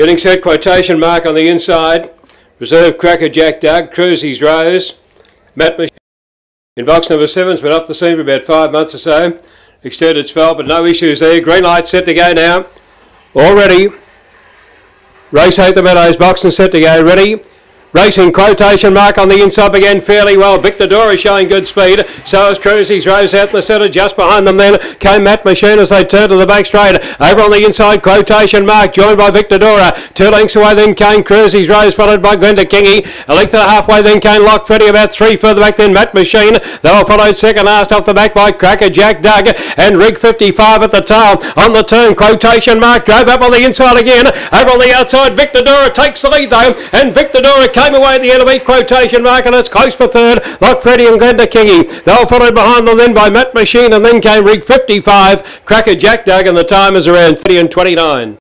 Getting set quotation mark on the inside. Reserve Cracker Jack Doug. Cruisy's Rose. Matt in box number seven's been off the scene for about five months or so. Extended spell, but no issues there. Green light set to go now. All ready. Race 8 the Meadows, box and set to go. Ready? Racing quotation mark on the inside again fairly well. Victor Dora showing good speed. So is Cruisy's Rose out in the centre. Just behind them then came Matt Machine as they turn to the back straight. Over on the inside, quotation mark joined by Victor Dora. Two lengths away then came Cruisy's Rose followed by Glenda Kingy. A length and a half away then came Lock Freddy about three further back then Matt Machine. They were followed second last off the back by Cracker Jack Doug and Rig 55 at the tail. On the turn, quotation mark drove up on the inside again. Over on the outside, Victor Dora takes the lead though and Victor Dora came away at the end of each quotation mark and it's close for third. Lock Freddy and Glenda Kingy. They were followed behind them then by Matt Machine and then came Rig 55. Cracker Jack Doug and the time is around 30 and 29.